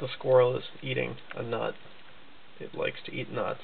the squirrel is eating a nut. It likes to eat nuts.